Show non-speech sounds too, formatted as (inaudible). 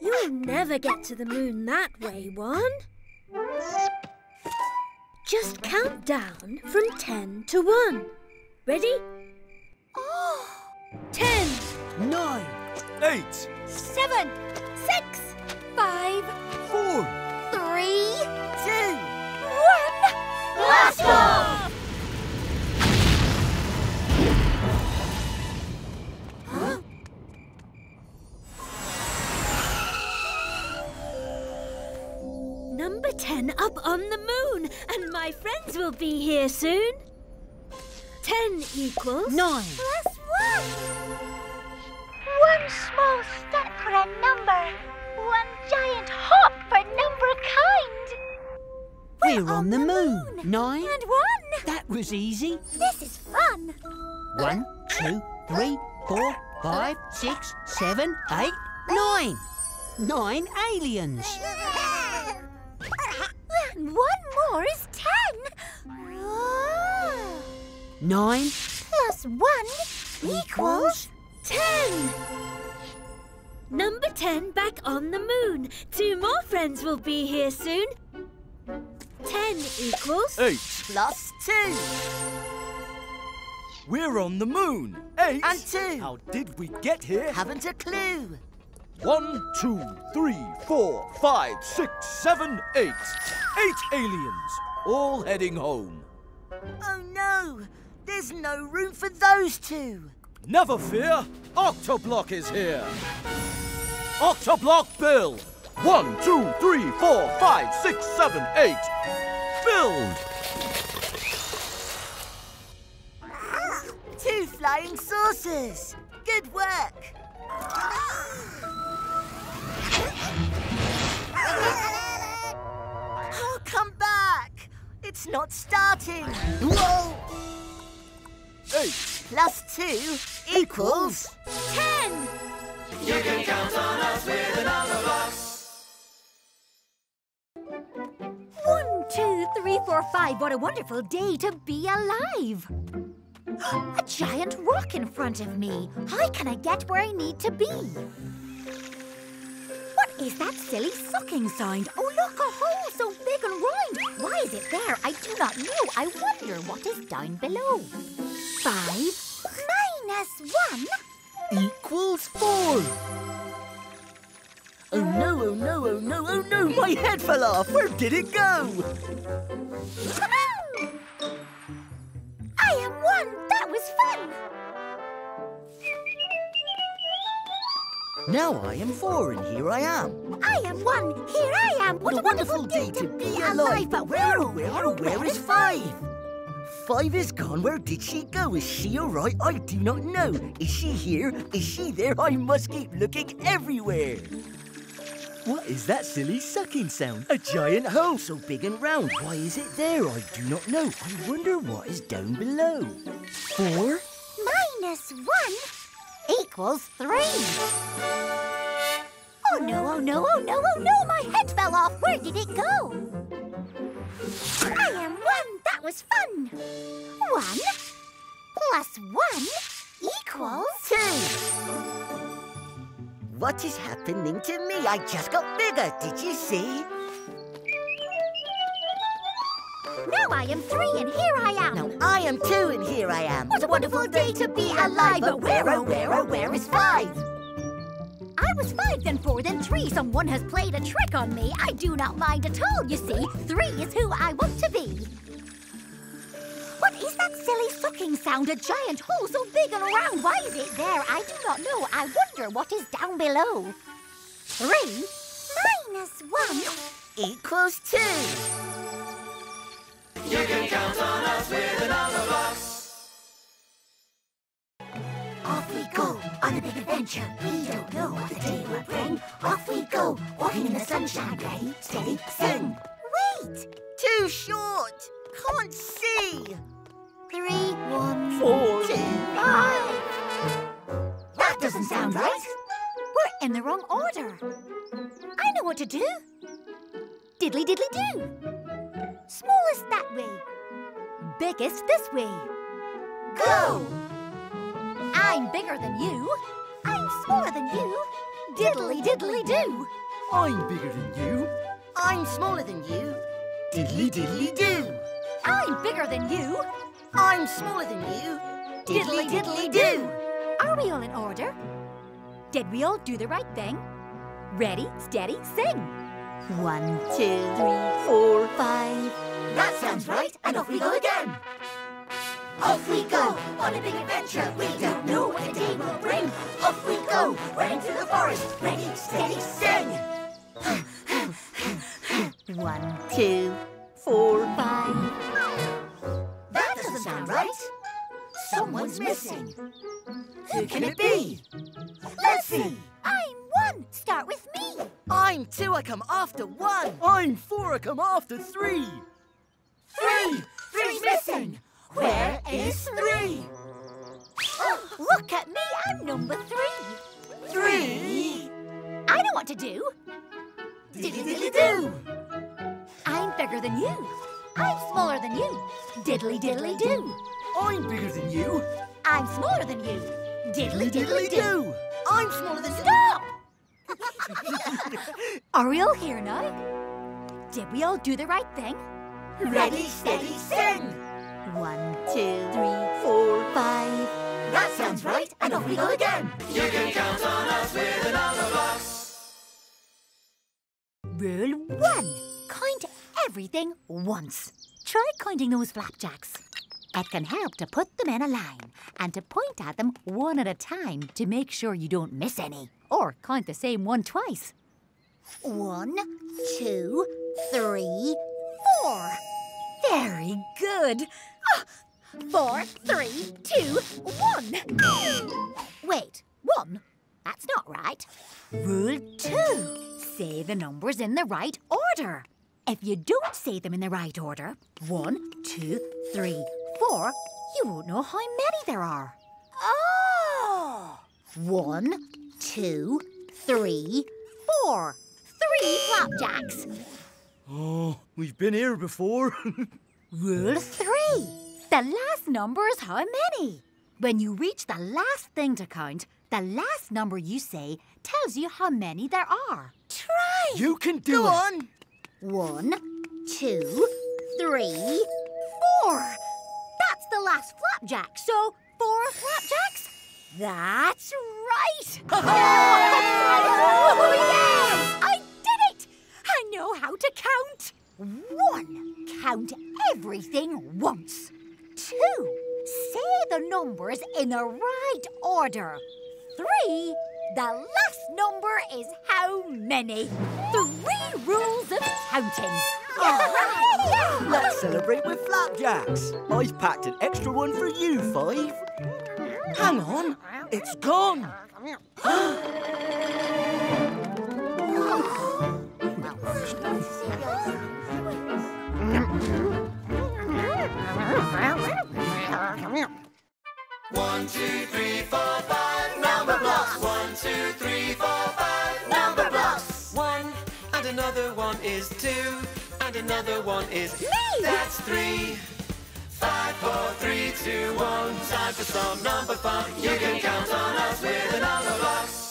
You'll never get to the moon that way, One. Just count down from ten to one. Ready? Oh. Ten, Nine, Eight, Seven, number ten up on the moon, and my friends will be here soon. Ten equals Nine. Plus one. One small step for a number. One giant hop for number kind. We're on the moon. Nine. And one. That was easy. This is fun. One, two, three, four, five, six, seven, eight, nine. Nine aliens. (laughs) Nine Plus one equals ten. Number ten back on the moon. Two more friends will be here soon. Ten equals eight. plus two. We're on the moon. Eight. And two. How did we get here? Haven't a clue. One, two, three, four, five, six, seven, eight. Eight aliens, all heading home. Oh no! There's no room for those two. Never fear, Octoblock is here. Octoblock Bill. One, two, three, four, five, six, seven, eight. Build. Two flying saucers. Good work. Oh, come back. It's not starting. Whoa! Eight. Plus two equals ten. One, two, three, four, five. What a wonderful day to be alive. (gasps) A giant rock in front of me. How can I get where I need to be? What is that silly sucking sound? Oh, look, a hole so big and round. Why is it there? I do not know. I wonder what is down below. Five minus one. equals four. Oh no, oh no, oh no, oh no, my head fell off. Where did it go? I am one. That was fun. Now I am four and here I am. I am one. Here I am. What, a wonderful, day, to be alive. But where, where, oh, where is five? Five is gone. Where did she go? Is she all right? I do not know. Is she here? Is she there? I must keep looking everywhere. What is that silly sucking sound? A giant hole so big and round. Why is it there? I do not know. I wonder what is down below. Four? Minus one equals three. Oh no, oh no, oh no, oh no, my head fell off. Where did it go? I am one. That was fun. One plus one equals Two. What is happening to me? I just got bigger. Did you see? Now I am three and here I am. Now I am two and here I am. What a wonderful day to be alive. But where, oh, where, oh, where is five? I was five, then four, then three. Someone has played a trick on me. I do not mind at all, you see. Three is who I want to silly sound? A giant hole so big and round. Why is it there? I do not know. I wonder what is down below. Three minus one. Equals two. You can count on us with another box. Off we go on a big adventure. We don't know what the day will bring. Off we go, walking in the sunshine. Ready, steady, sing. Wait! Too short. Can't see. Sound right. We're in the wrong order. I know what to do. Diddly diddly do. Smallest that way. Biggest this way. Go! I'm bigger than you. I'm smaller than you. Diddly diddly do. I'm bigger than you. I'm smaller than you. Diddly diddly do. I'm bigger than you. I'm smaller than you. Diddly diddly do. Did we all do the right thing? Ready, steady, sing. One, two, three, four, five. That sounds right, and off we go again. Off we go on a big adventure. We don't know what the day will bring. Off we go, running through the forest. Ready, steady, sing. One, two, four, five. That doesn't sound right. Someone's missing. Who can it be? I'm one. Start with me. I'm two, I come after one. I'm four, I come after three. Three. Three's missing. Where is three? Oh, look at me. I'm number three. Three. I know what to do. Diddly diddly do. I'm bigger than you. I'm smaller than you. Diddly diddly do. I'm bigger than you. I'm smaller than you. Diddly diddly do. Do. I'm smaller than Stop! Are we all here now? Did we all do the right thing? Ready, steady, sing. One, two, three, four, five. That sounds right, and off we go again. You can count on us with another box. Rule one. Count everything once. Try counting those flapjacks. It can help to put them in a line and to point at them one at a time to make sure you don't miss any. Or count the same one twice. One, two, three, four. Very good. Ah, Four, three, two, one. Wait, one? That's not right. Rule two. Say the numbers in the right order. If you don't say them in the right order, one, two, three, four, you won't know how many there are. Oh! One, two, three, four. Three flapjacks. Oh, we've been here before. (laughs) Rule three. The last number is how many. When you reach the last thing to count, the last number you say tells you how many there are. Try. you can do Go it. on. One, two, three, four. The last flapjack, so four flapjacks? That's right! (laughs) (laughs) oh, yes! I did it! I know how to count. One, count everything once. Two, say the numbers in the right order. Three, the last number is how many. Three rules of counting. Let's celebrate with flapjacks. I've packed an extra one for you, Five. Hang on, it's gone. (gasps) One, two, three, four, five. Numberblocks. One, two, three, four, five. Numberblocks. One, and another one is two, and another one is Me! That's three. Five, four, three, two, one. Time for some number fun. You can count on us with a number box.